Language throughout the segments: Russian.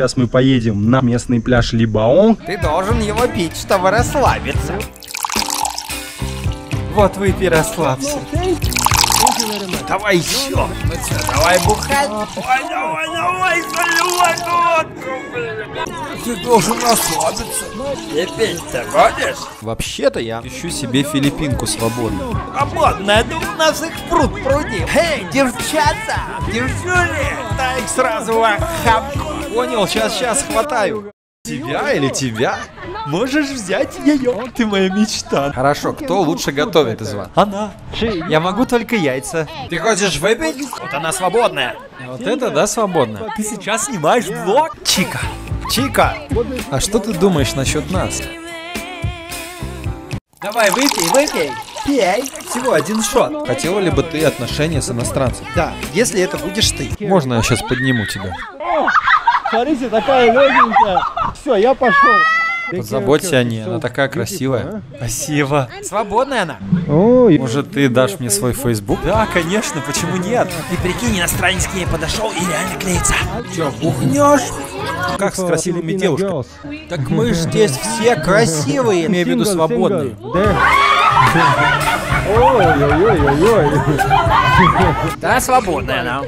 Сейчас мы поедем на местный пляж Либаон. Ты должен его пить, чтобы расслабиться. Вот выпей, расслабься. Давай еще. Давай бухать. Ой, давай, давай, заливай водку. Ты должен расслабиться. И пить-то будешь? Вообще-то я ищу себе филиппинку свободную. Свободно, да у нас их пруд пруди. Эй, девчата, девчули, дай их сразу в охапку. Понял, сейчас, сейчас хватаю. Тебя или тебя? Можешь взять ее, ты моя мечта. Хорошо, кто лучше готовит из вас? Она. Я могу только яйца. Ты хочешь выпить? Вот она свободная. Вот это да, свободно. Ты сейчас снимаешь влог? Чика. Чика. А что ты думаешь насчет нас? Давай, выпей, выпей. Пей. Всего один шот. Хотела ли бы ты отношения с иностранцем? Да, если это будешь ты. Можно я сейчас подниму тебя? Смотрите, такая легенькая. Все, я пошел. Позаботься о ней, она такая красивая. Спасибо. Свободная она. Ой, Может, ты дашь мне свой фейсбук? Да, конечно, почему нет? И прикинь, иностранец к ней подошел и реально клеится. Че, бухнешь? Как с красивыми девушками? Так мы же здесь все красивые. Имею в виду свободные. Ой-ой-ой-ой-ой. Да, свободная она.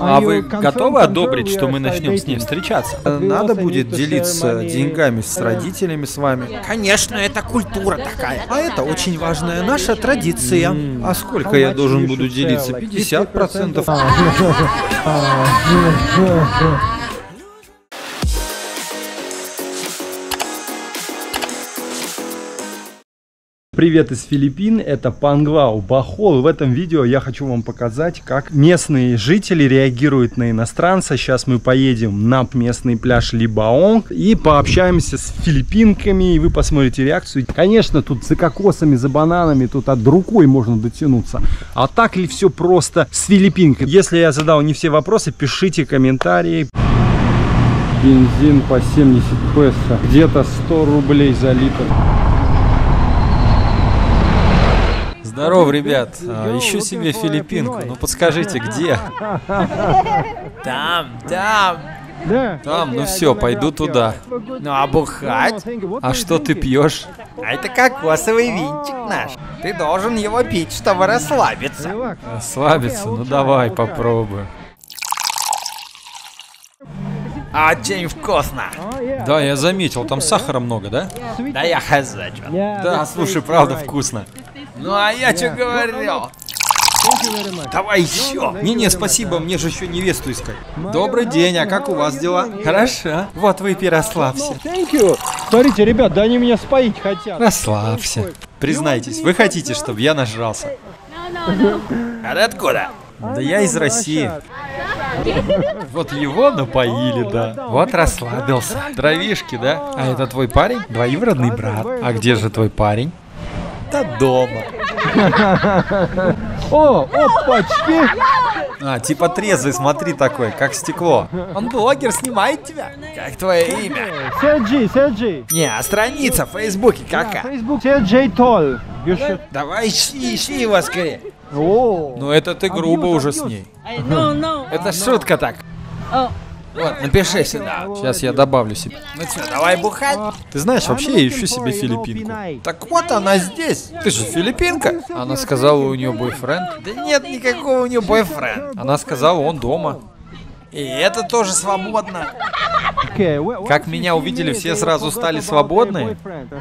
А вы готовы одобрить, что мы начнем с ней встречаться? Надо будет делиться деньгами с родителями с вами. Конечно, это культура такая. А это очень важная наша традиция. А сколько я должен буду делиться? 50 Привет из Филиппин, это Панглау Бахол. В этом видео я хочу вам показать, как местные жители реагируют на иностранца. Сейчас мы поедем на местный пляж Либаон и пообщаемся с филиппинками, и вы посмотрите реакцию. Конечно, тут за кокосами, за бананами, тут от рукой можно дотянуться. А так ли все просто с филиппинкой? Если я задал не все вопросы, пишите комментарии. Бензин по 70 песо, где-то 100 рублей за литр. Здорово, ребят. А, ищу себе филиппинку. Ну подскажите, где? Там, там. Там, ну все, пойду туда. Ну а бухать? А что ты пьешь? А это кокосовый винчик наш. Ты должен его пить, чтобы расслабиться. Слабиться? Ну давай, попробуй. Очень вкусно. Да, я заметил, там сахара много, да? Да я хз. Да, слушай, правда вкусно. Ну а я что говорил? Давай еще. Не-не, спасибо, мне же еще невесту искать. Добрый день, а как у вас дела? Хорошо. Вот выпей, расслабься. Thank you. Смотрите, ребят, да они меня споить хотят. Расслабься. Признайтесь, вы хотите, чтобы я нажрался? А ты откуда? Да я из России. Вот его напоили, да. Вот расслабился. Дровишки, да? А это твой парень? Двоюродный брат. А где же твой парень? Да дома. О, опачки. А, типа трезвый, смотри такой, как стекло. Он блогер, снимает тебя. Как твое имя? Серджи, Серджи. Не, а страница в Фейсбуке какая? Facebook Серджей Тол. Давай ищи, ищи его скорее. О, Ну это ты грубо уже с ней. No, no. Это шутка так. Вот, напиши сюда. Сейчас я добавлю себе. Ну что, давай бухать? Ты знаешь, вообще я ищу себе филиппинку. Так вот она здесь. Ты же филиппинка. Она сказала, у нее бойфренд. Да нет никакого у нее бойфренда. Она сказала, он дома. И это тоже свободно. Как меня увидели, все сразу стали свободны.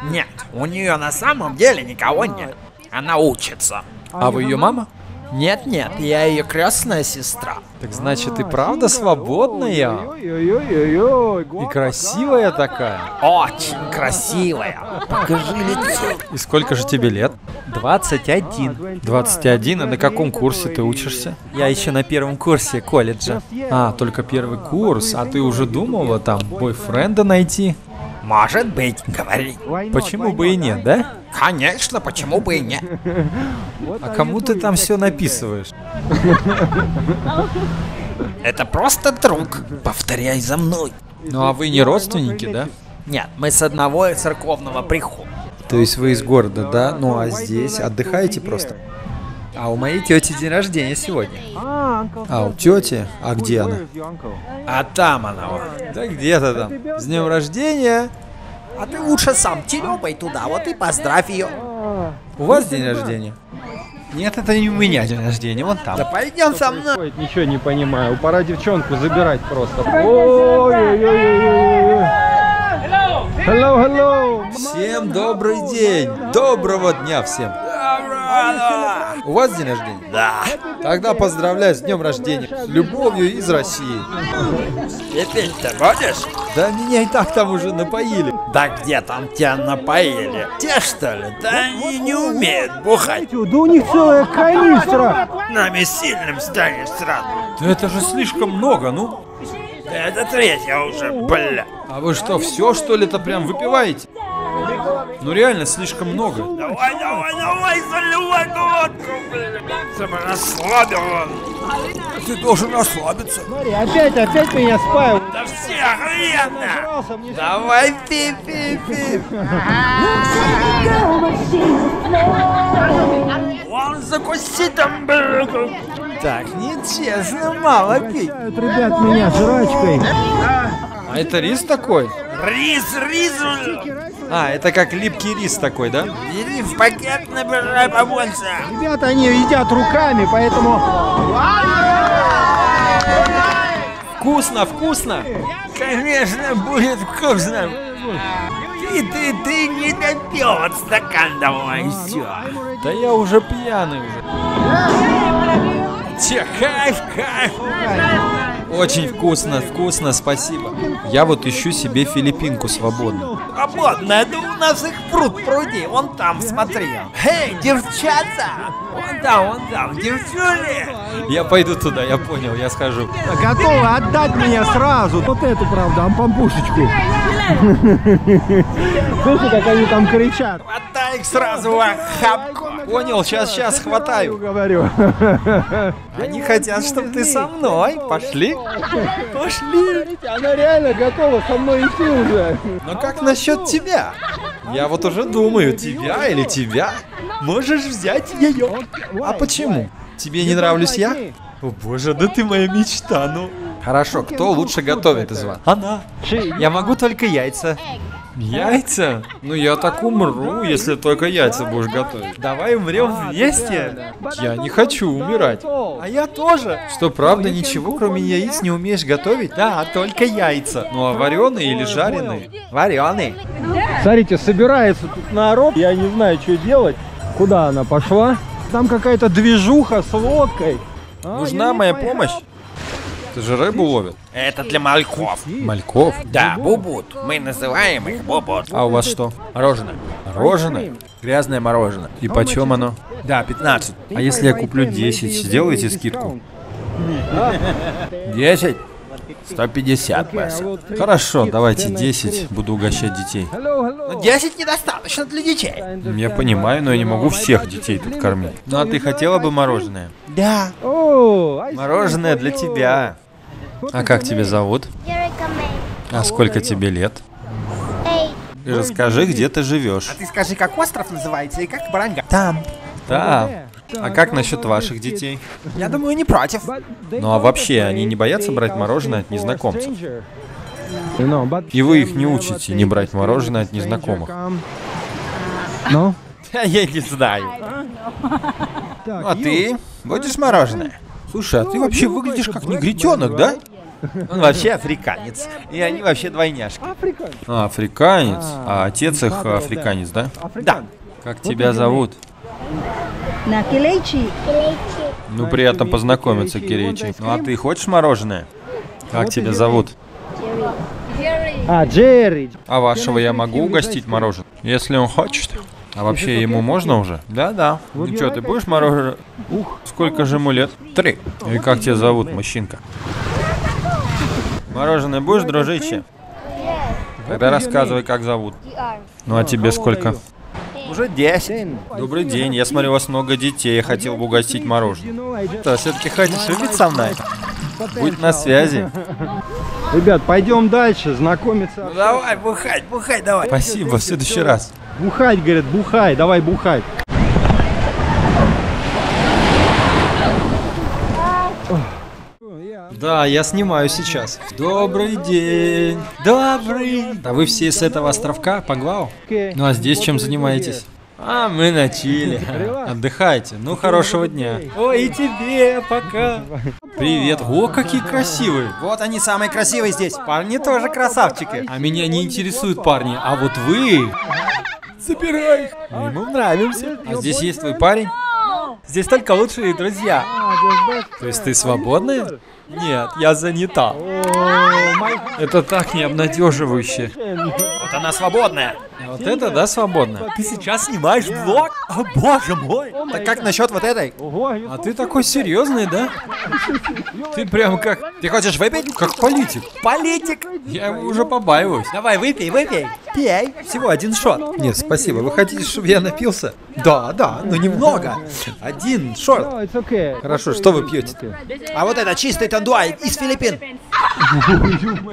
Нет, у нее на самом деле никого нет. Она учится. А вы ее мама? Нет, нет, я ее крестная сестра. Так значит, и правда свободная? И красивая такая. Очень красивая. Покажи лицо. И сколько же тебе лет? 21. 21? А на каком курсе ты учишься? Я еще на первом курсе колледжа. А, только первый курс. А ты уже думала там бойфренда найти? Может быть, говори. Почему бы и нет, да? Конечно, почему бы и нет. А кому ты там все написываешь? Это просто друг. Повторяй за мной. Ну а вы не родственники, да? Нет, мы с одного церковного прихода. То есть вы из города, да? Ну а здесь отдыхаете просто? А у моей тети день рождения сегодня. А у тети? А где она? А там она вот. Да где-то там. С днем рождения. А ты лучше сам телепай туда, вот и поздравь ее. У вас день рождения? Нет, это не у меня день рождения, вон там. Да пойдем со мной. Ой, Ничего не понимаю. Пора девчонку забирать просто. Hello, hello. Всем добрый день! Доброго дня всем! У вас день рождения? Да. Тогда поздравляю с днем рождения. С любовью из России. И пить-то будешь? Да меня и так там уже напоили. Да где там тебя напоили? Те что ли? Да они не умеют бухать. Да у них целая канистра. Нами сильным станешь сразу. Да это же слишком много, ну. Да это третья уже, бля. А вы что, все что ли-то прям выпиваете? Ну реально слишком много. Давай, давай, давай, заливай бля. Чтобы расслабил он. Ты должен расслабиться. Смотри, опять, опять меня спаивают. Да все охренно. Давай, пи пи пи Он закуси там, бля. Так, нечестно, мало пить. ребят, меня жрачкой. А это рис такой? Рис, рис. А, это как липкий рис такой, да? Бери в пакет, набирай побольше. Ребята, они едят руками, поэтому... Вкусно, вкусно! Конечно, будет вкусно. Ты, ты, ты не допил вот стакан давай, все. Да я уже пьяный уже. Че, кайф, кайф. Очень вкусно, вкусно, спасибо. Я вот ищу себе филиппинку свободную. Свободно, да у нас их пруд пруди, вон там, смотри. Эй, девчата! Вон там, вон там, девчули! Я пойду туда, я понял, я схожу. Готовы отдать меня сразу. Вот эту, правда, ампампушечку. Слышите, как они там кричат? Хватай их сразу в охапку. Понял, сейчас, сейчас хватаю. Говорю. Они хотят, чтобы ты со мной. Пошли. Пошли. Она реально готова со мной идти уже. Но как насчет тебя? Я вот уже думаю, тебя или тебя? Можешь взять ее. А почему? Тебе не нравлюсь я? О боже, да ты моя мечта, ну. Хорошо, кто лучше готовит из вас? Она. Я могу только яйца. Яйца? Ну я так умру, если только яйца будешь готовить. Давай умрем вместе. Я не хочу умирать. А я тоже. Что, правда, ничего кроме яиц не умеешь готовить? Да, только яйца. Ну а вареные или жареные? Вареные. Смотрите, собирается тут народ. Я не знаю, что делать. Куда она пошла? Там какая-то движуха с лодкой. А, Нужна моя помощь? Ты же рыбу ловит. Это для мальков. Мальков? Да, бубут. Мы называем их бубут. А у вас что? Мороженое. Мороженое? Грязное мороженое. И почем оно? Да, 15. А если я куплю 10, сделаете скидку? 10? 150 песо. Хорошо, давайте 10, буду угощать детей. Но 10 недостаточно для детей. Я понимаю, но я не могу всех детей тут кормить. Ну а ты хотела бы мороженое? Да. Мороженое для тебя. А как тебя зовут? А сколько тебе лет? И расскажи, где ты живешь. Ты скажи, как остров называется и как баранга? Там. Да. А как насчет ваших детей? Я думаю, не против. Ну а вообще, они не боятся брать мороженое от незнакомцев? И вы их не учите не брать мороженое от незнакомых? Ну? Я не знаю. Ну а ты будешь мороженое? Слушай, а ты вообще выглядишь как негритенок, да? Он вообще африканец. И они вообще двойняшки. А, африканец. А отец их африканец, да? Да. Как тебя зовут? Накилейчи. Ну, приятно познакомиться, Кирейчи. Ну, а ты хочешь мороженое? Как тебя зовут? А, Джерри. А вашего я могу угостить мороженым? Если он хочет. А вообще ему можно уже? Да-да. Ну что, ты будешь мороженое? Ух, сколько же ему лет? Три. И как тебя зовут, мужчинка? Мороженое будешь, дружище? Тогда рассказывай, как зовут. Ну а тебе сколько? Уже 10. Добрый день, я смотрю, у вас много детей, я хотел бы угостить мороженое. Что, все-таки хочешь выпить со мной? Будь на связи. Ребят, пойдем дальше, знакомиться. Ну давай, бухать, бухать давай. Спасибо, в следующий раз. Бухать, говорят, бухай, давай бухать. Да, я снимаю сейчас. Добрый день. Добрый. Да вы все с этого островка, Пангвау? Ну а здесь чем занимаетесь? А, мы на Чили. Отдыхайте. Ну, хорошего дня. Ой, и тебе, пока. Привет. О, какие красивые. Вот они самые красивые здесь. Парни тоже красавчики. А меня не интересуют парни, а вот вы... Забирай их. Мы ему нравимся. А здесь есть твой парень? Здесь только лучшие друзья. То есть ты свободная? Нет, я занята. Это так не обнадеживающе. Вот она свободная. Вот это да, свободно. Ты сейчас снимаешь влог? О, боже мой. Так как насчет вот этой? А ты такой серьезный, да? Ты прям как... Ты хочешь выпить? Как политик. Политик. Я его уже побаиваюсь. Давай, выпей, выпей. Пей. Всего один шот. Нет, спасибо. Вы хотите, чтобы я напился? Да, да, но немного. Один шот. Хорошо, что вы пьете? А вот это чистый тандуай из Филиппин.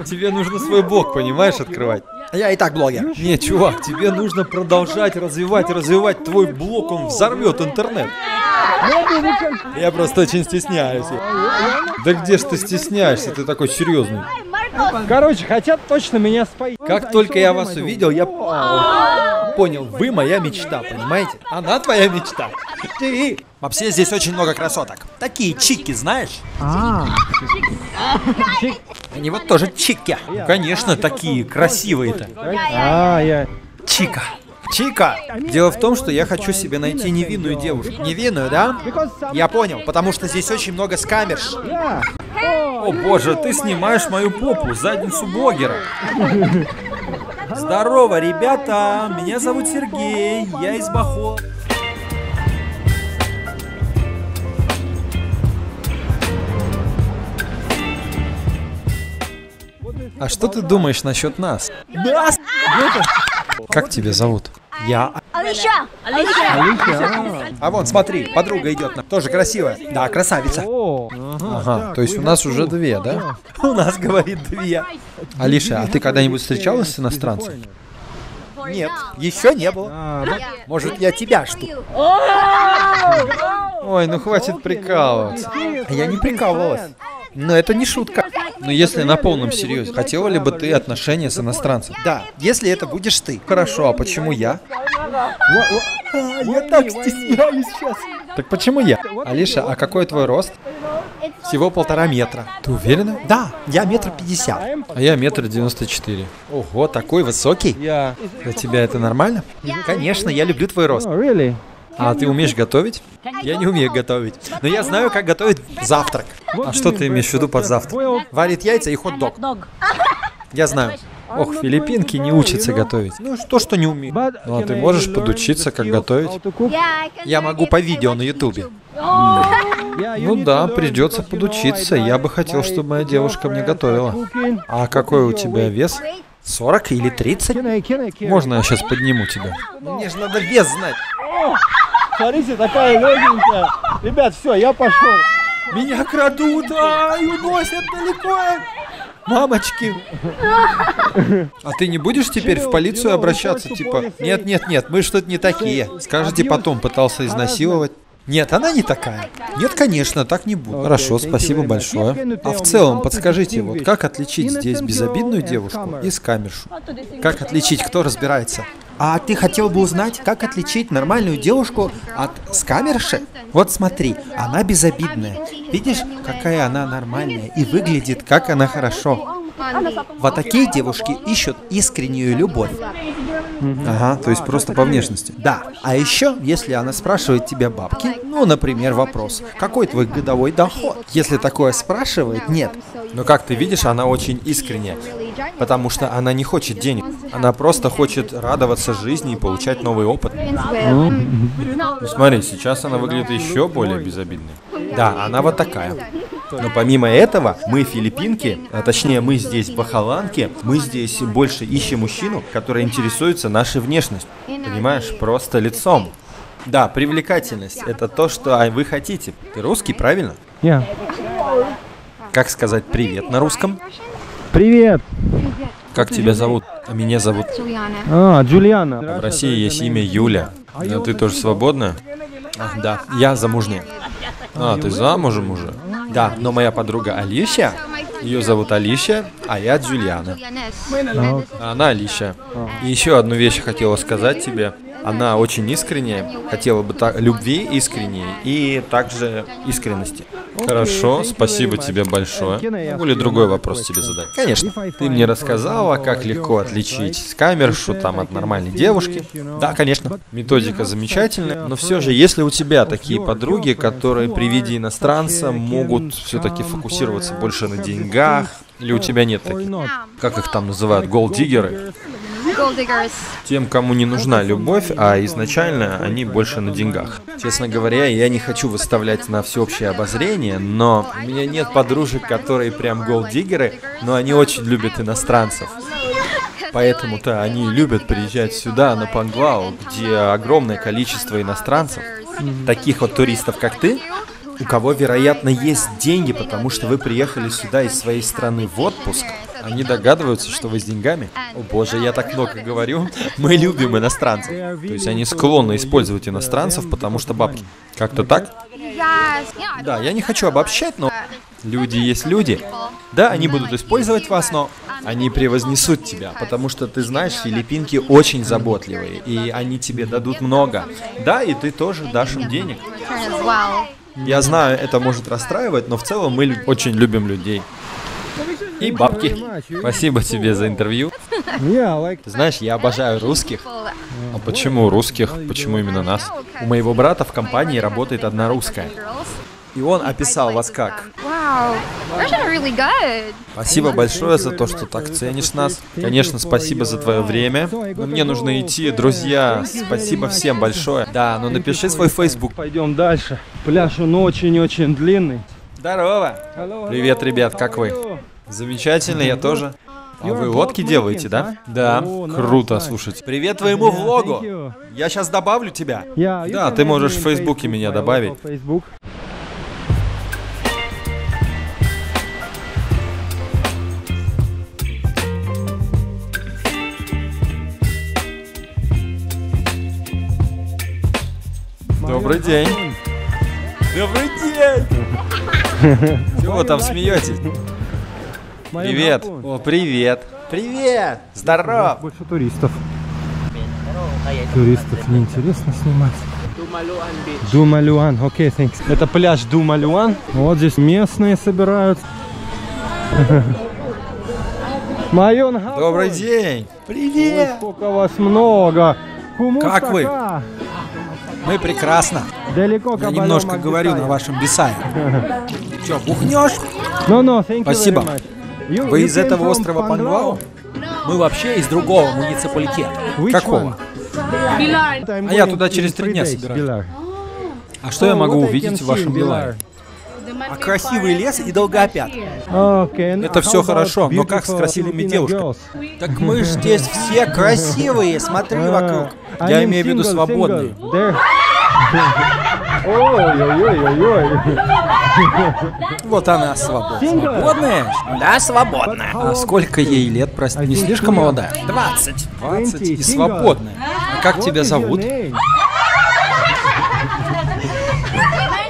Тебе нужно свой блог, понимаешь, открывать. Я и так блогер. Не, чувак, тебе нужно продолжать развивать, развивать твой блог, он взорвет интернет. Я просто очень стесняюсь. Да где ж ты стесняешься, ты такой серьезный. Короче, хотят точно меня споить. Как только я вас увидел, я понял, вы моя мечта, понимаете? Она твоя мечта. Ты. Вообще здесь очень много красоток. Такие чики, знаешь? Они вот тоже чики. Конечно, такие красивые-то. А, я... Чика. Чика. Дело в том, что я хочу себе найти невинную девушку. Невинную, да? Я понял, потому что здесь очень много скамерш. О боже, ты снимаешь мою попу, задницу блогера. Здорово, ребята! Меня зовут Сергей, я из Бахо. А что ты думаешь насчет нас? Нас? Как тебя зовут? Я. Алиша! Алиша! А вон, смотри, подруга идет нам. Тоже красивая. Да, красавица. Ага, то есть у нас уже две, да? У нас, говорит, две. Алиша, а ты когда-нибудь встречалась с иностранцем? Нет, еще не было. Может, я тебя жду. Ой, ну хватит прикалываться. Я не прикалывалась. Но это не шутка. Но если на полном серьезе, хотела ли бы ты отношения с иностранцем? Да, если это будешь ты. Хорошо, а почему я? Я так стесняюсь сейчас. Так почему я? Алиша, а какой твой рост? Всего полтора метра. Ты уверена? Да, я метр пятьдесят. А я метр девяносто четыре. Ого, такой высокий. Я... Для тебя это нормально? Конечно, я люблю твой рост. Oh, really? А ты умеешь готовить? Я не умею готовить, но я знаю, как готовить завтрак. А что ты имеешь в виду под завтрак? Варит яйца и хот-дог. Я знаю. Ох, филиппинки не учатся готовить. Ну, то, что не умею. Ну, а ты можешь подучиться, как готовить? Я могу по видео на ютубе. Ну да, придется подучиться. Я бы хотел, чтобы моя девушка мне готовила. А какой у тебя вес? 40 или 30? Можно я сейчас подниму тебя? Мне же надо вес знать. Смотрите, такая легенькая. Ребят, все, я пошел. Меня крадут, ай, уносят далеко. Мамочки. А ты не будешь теперь в полицию обращаться? Типа, нет, нет, нет, мы что-то не такие. Скажете потом, пытался изнасиловать. Нет, она не такая. Нет, конечно, так не буду. Хорошо, спасибо большое. А в целом, подскажите, вот как отличить здесь безобидную девушку и скамершу? Как отличить, кто разбирается? А ты хотел бы узнать, как отличить нормальную девушку от скамерши? Вот смотри, она безобидная. Видишь, какая она нормальная и выглядит, как она хорошо. Вот такие девушки ищут искреннюю любовь. Ага, то есть просто по внешности. Да. А еще, если она спрашивает тебя бабки, ну, например, вопрос, какой твой годовой доход? Если такое спрашивает, нет. Но как ты видишь, она очень искренняя. Потому что она не хочет денег. Она просто хочет радоваться жизни и получать новый опыт. Ну, смотри, сейчас она выглядит еще более безобидной. Да, она вот такая. Но помимо этого, мы филиппинки, а точнее мы здесь бахаланки, мы здесь больше ищем мужчину, который интересуется нашей внешностью. Понимаешь, просто лицом. Да, привлекательность – это то, что а, вы хотите. Ты русский, правильно? Я. Как сказать привет на русском? Привет. Как тебя зовут? А меня зовут... А, Джулиана. В России есть имя Юля. А ты тоже свободная? А, да, я замужняя. А, ты замужем уже? Да, но моя подруга Алисия, ее зовут Алисия, а я Джулиана. А Она Алисия. И еще одну вещь хотела сказать тебе. Она очень искренняя, хотела бы так, любви искренней и также искренности. Хорошо, спасибо тебе большое. Могу ли другой вопрос тебе задать? Конечно. Ты мне рассказала, как легко отличить камершу там от нормальной девушки. Да, конечно. Методика замечательная, но все же, если у тебя такие подруги, которые при виде иностранца могут все-таки фокусироваться больше на деньгах, или у тебя нет таких? Как их там называют? Голдиггеры? Тем, кому не нужна любовь, а изначально они больше на деньгах. Честно говоря, я не хочу выставлять на всеобщее обозрение, но у меня нет подружек, которые прям голдиггеры, но они очень любят иностранцев. Поэтому-то они любят приезжать сюда, на Пангвау, где огромное количество иностранцев, таких вот туристов, как ты, у кого, вероятно, есть деньги, потому что вы приехали сюда из своей страны в отпуск. Они догадываются, что вы с деньгами. О боже, я так много говорю. Мы любим иностранцев. То есть они склонны использовать иностранцев, потому что бабки. Как-то так? Да, я не хочу обобщать, но люди есть люди. Да, они будут использовать вас, но они превознесут тебя, потому что ты знаешь, филиппинки очень заботливые, и они тебе дадут много. Да, и ты тоже дашь им денег. Я знаю, это может расстраивать, но в целом мы очень любим людей. И бабки. Спасибо тебе за интервью. Знаешь, я обожаю русских. А почему русских? Почему именно нас? У моего брата в компании работает одна русская. И он описал вас как. Спасибо большое за то, что так ценишь нас. Конечно, спасибо за твое время. Но мне нужно идти, друзья. Спасибо всем большое. Да, ну напиши свой Facebook. Пойдем дальше. Пляж он очень-очень длинный. Здорово. Привет, ребят, как вы? Замечательно, я тоже. А вы лодки делаете, да? Да. Круто, слушайте. Привет твоему влогу. Я сейчас добавлю тебя. Да, ты можешь в Фейсбуке меня добавить. Добрый день. Добрый день. Чего вы там смеетесь? Привет. О, привет. Привет. Здоров. Больше туристов. Туристов неинтересно снимать. Думалюан, окей, thanks. Это пляж Думалюан. Вот здесь местные собираются. Майон. Добрый день. Привет. Сколько вас много. Как вы? Мы прекрасно. Далеко Я немножко говорю на вашем бисае. Че, бухнешь? No, no, thank you Спасибо. Вы из этого острова Пангвау? Мы вообще из другого муниципалитета. Какого? А я туда через три дня собираюсь. А что я могу увидеть в вашем Билае? А красивый лес и долгопят. Это всё хорошо, но как с красивыми девушками? Так мы же здесь все красивые, смотри вокруг. Я имею в виду свободные. Ой-ой-ой-ой-ой. Вот она свободная. Свободная? Да, свободная. А сколько ей лет, прости? Не слишком молодая? 20. 20 и свободная. А как тебя зовут?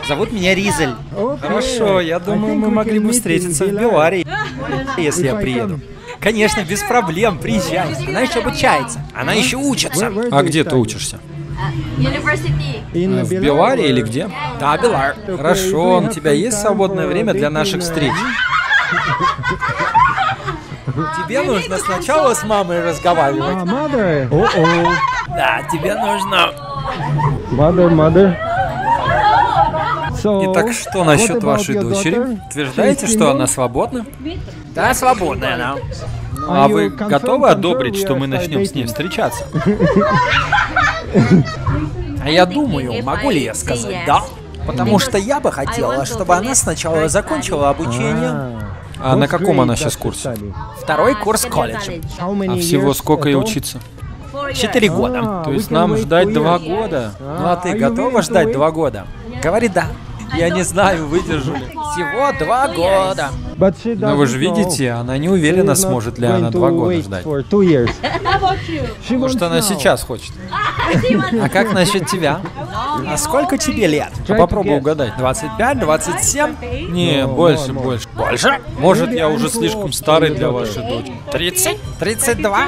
Зовут меня Ризель. Хорошо, я думаю, мы могли бы встретиться в Беларии, если я приеду. Конечно, без проблем, приезжай. Она еще обучается. Она еще учится. А где ты учишься? University. В Беларе или где? Да, Белар. Хорошо, у тебя есть свободное время для наших встреч? Тебе нужно сначала с мамой разговаривать. А. О-о. Да, тебе нужно... Mother, mother. So, Итак, что насчет вашей дочери? Утверждаете, что она свободна? Да, свободная она. А вы готовы одобрить, что мы начнем с ней встречаться? А я думаю, могу ли я сказать «да»? Потому что я бы хотела, чтобы она сначала закончила обучение. А на What каком она сейчас курсе? Второй курс колледжа. А всего years сколько ей учиться? Четыре А, года. То есть нам ждать два года? Ну а ты готова ждать два года? Говори «да». Я не знаю, выдержу ли. Всего два года. Но вы же видите, она не уверена, сможет ли она два года ждать. Может, она сейчас хочет. А как насчет тебя? А сколько тебе лет? Попробуй угадать. 25, 27? Не, больше, больше. Больше? Может, я уже слишком старый для вашей дочери. 30? 32?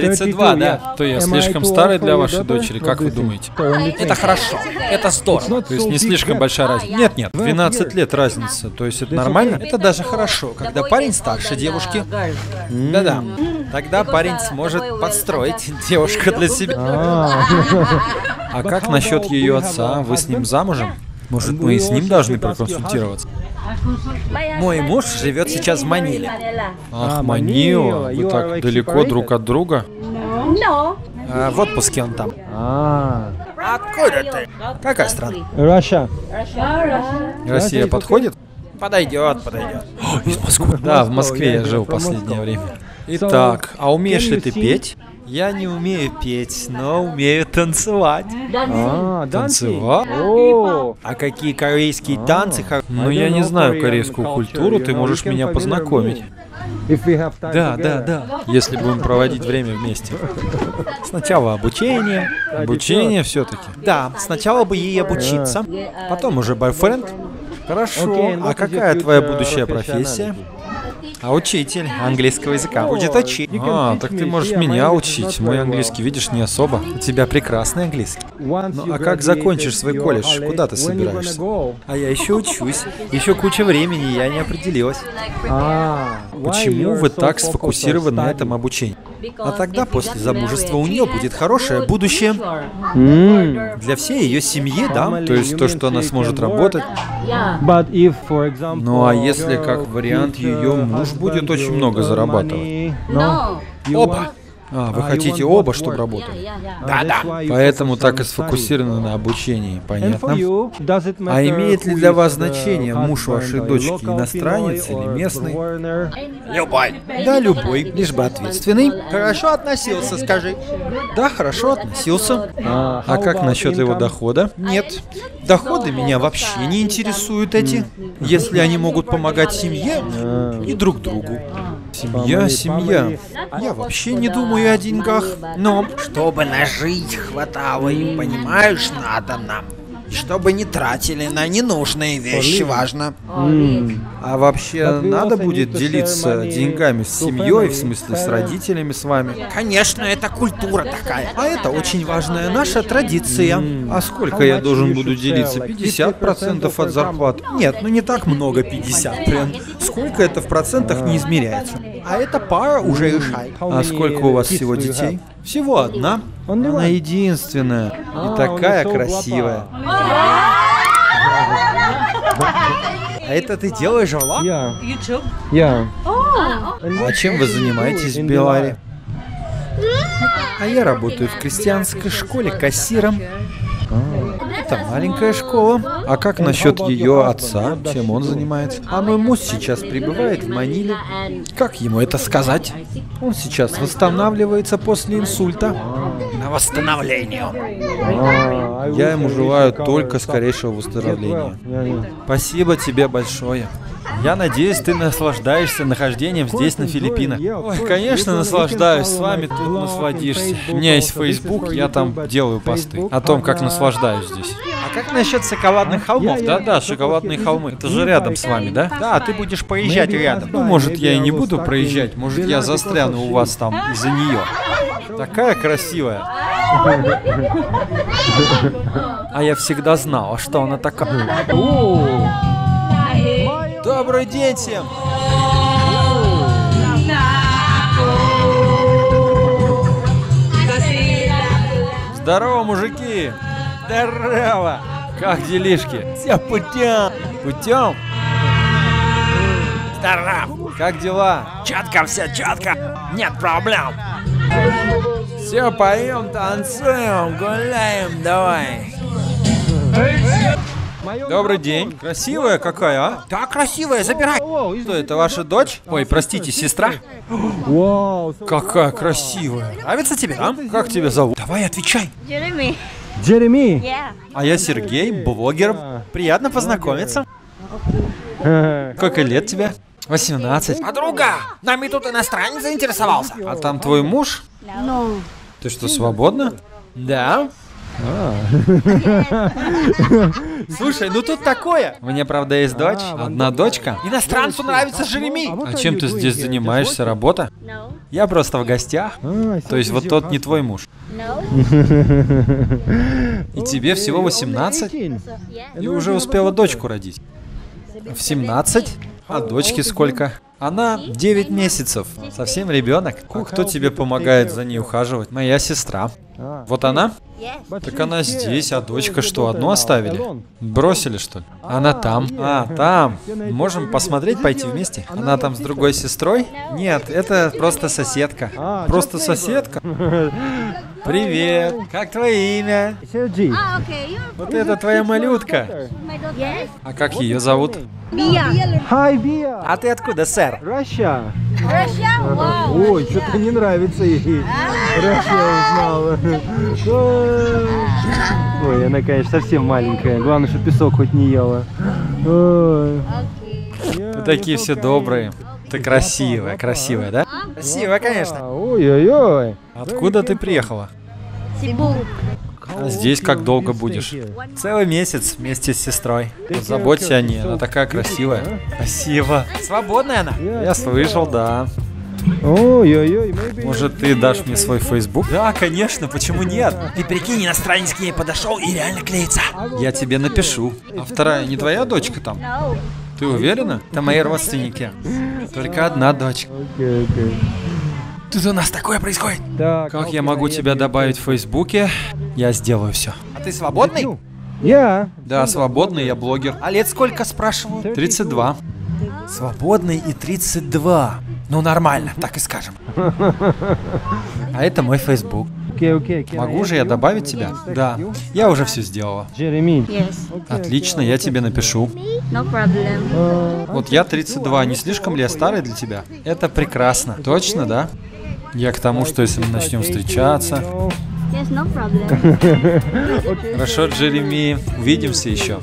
32, да. То я слишком старый для вашей дочери, как вы думаете? Это хорошо, это здорово. То есть не слишком большая разница. Нет, нет, 12 years. лет разница. То есть это нормально? Это даже хорошо, когда парень старше девушки. Да-да. Тогда парень сможет подстроить девушку для себя. А, А как насчет ее отца? Вы с ним замужем? Может, мы и с ним должны проконсультироваться? Мой муж живет сейчас в Маниле. Ах, А, Манила, Манила. вы так далеко друг от друга. А, в отпуске он там. а. Откуда ты? Какая страна? Россия is подходит? Подойдет, подойдет. Из Москвы. Да, в Москве я жил From последнее время. Итак, а умеешь ли ты петь? Я не умею петь, но умею танцевать. А, dancing. Танцевать? О, А какие корейские танцы? хор- Ну, я не знаю корейскую культуру, ты можешь меня познакомить. Да, да, да. Если будем проводить время вместе. Сначала обучение. Обучение все-таки. Да, сначала бы ей обучиться. Потом уже бойфренд. Хорошо. And А какая твоя future будущая профессия? А учитель английского языка. Будет учить. А, так ты можешь меня учить. Мой английский, видишь, не особо. У тебя прекрасный английский. Ну, а как закончишь свой колледж? Куда ты собираешься? А я еще учусь. Еще куча времени, я не определилась. А, Почему вы так сфокусированы на этом обучении? А тогда после замужества у нее будет хорошее будущее для всей ее семьи, да? То есть то, что она сможет работать. Ну а если как вариант ее муж будет очень много зарабатывать? Оба. А, вы А, хотите оба, чтобы работали? Да, that's да. why you Поэтому так и сфокусированы на обучении, понятно? А имеет ли для вас значение муж вашей дочки, иностранец или местный? Любой. Да, любой, лишь бы ответственный. Хорошо относился, скажи. Да, хорошо относился. А, А как насчет его дохода? Нет. Доходы меня вообще не интересуют эти. Если они могут помогать семье и друг другу. Семья, семья. family. Я вообще не думаю о деньгах. Но чтобы нажить хватало, и понимаешь, надо нам. И чтобы не тратили на ненужные вещи, важно. А вообще, надо будет делиться деньгами с семьей, в смысле с родителями, с вами. Конечно, это культура такая. А это очень важная наша традиция. А сколько я должен буду делиться? share? Like 50% 50% от зарплаты? Нет, ну не так много 50 прям. Сколько это в процентах не измеряется. А эта пара уже решает. А сколько у вас всего детей? Всего одна. Она единственная. А, И такая он so красивая. А это ты делаешь влог? Yeah. Yeah. А чем вы занимаетесь в Беларе? А я работаю в крестьянской школе кассиром. Это маленькая школа. А как насчет ее отца? Чем он занимается? А мой муж сейчас прибывает в Маниле. Как ему это сказать? Он сейчас восстанавливается после инсульта. На восстановление. Я ему I желаю только скорейшего выздоровления. Спасибо тебе большое. Я надеюсь, ты наслаждаешься нахождением здесь, на Филиппинах. Ой, конечно, наслаждаюсь. С вами тут насладишься. У меня есть Facebook, я там делаю посты о том, как наслаждаюсь здесь. А как насчет шоколадных холмов? Да-да, шоколадные холмы. Это же рядом с вами, да? Да, ты будешь проезжать рядом. Ну, может, я и не буду проезжать, может, я застряну у вас там из-за нее. Такая красивая. А я всегда знала, что она такая. Добрый день всем! Здорово, мужики! Здорово! Как делишки? Все путем! Путем? Здорово! Как дела? Четко все, четко! Нет проблем! Все поем, танцуем, гуляем, давай! Добрый день. Красивая какая, а? Да, красивая, забирай. Что, это ваша дочь? Ой, простите, сестра? So- Какая красивая. Нравится тебе, а? Как тебя зовут? Давай, отвечай. Джереми! Yeah. А я Сергей, блогер. Приятно познакомиться. Сколько лет тебе? 18. Подруга, нами тут иностранец заинтересовался. А там твой муж? No. Ты что, свободна? Да. Слушай, ну тут такое. У меня, правда, есть дочь. Одна дочка. Иностранцу нравится Жереми. А чем ты здесь занимаешься? Работа? Я просто в гостях. То есть вот тот не твой муж. И тебе всего 18? Yes. И уже успела дочку родить. В 17? А дочке сколько? Она 9 месяцев. Совсем ребенок. Кто тебе помогает за ней ухаживать? Моя сестра. Вот она? Так она здесь, а дочка что, одну оставили? Бросили, что ли? Она там. А, там. Можем посмотреть, пойти вместе? Она там с другой сестрой? Нет, это просто соседка. Просто соседка? Привет. Как твое имя? Серджи. You're Вот это твоя малютка. А как ее зовут? Mia. Hi, Бия! А ты откуда, сэр? Russia! Russia. Wow. Ой, что-то не нравится ей. Russia узнала. Ой, она, конечно, совсем маленькая. Главное, что песок хоть не ела. Вы такие все добрые. Ты красивая, красивая, да? Красивая, конечно. Ой-ой-ой. Откуда ты приехала? Cebu. А здесь как долго будешь? Целый месяц вместе с сестрой. Заботься о ней, она такая красивая. Спасибо. Свободная она? Я слышал, да. Ой-ой-ой. Может, ты дашь мне свой Facebook? Да, конечно, почему нет? Ты прикинь, иностранец к ней подошел и реально клеится. Я тебе напишу. А вторая не твоя дочка там? Ты уверена? Это мои родственники. Только одна дочка. Окей, окей. Тут у нас такое происходит. Как я могу тебя добавить в Фейсбуке? Я сделаю все. А ты свободный? Я. Да, свободный, я блогер. А лет сколько, спрашиваю? 32. Свободный и 32. Ну, нормально, так и скажем. А это мой Facebook. Can I Могу же я добавить тебя? Да. Я уже все сделала. Джереми. Yes. Отлично, я тебе напишу. No problem. Вот я 32, не слишком ли я старый для тебя? Это прекрасно. Точно, да? Я к тому, что если мы начнем встречаться... Yes, no problem. Хорошо, Джереми, увидимся еще.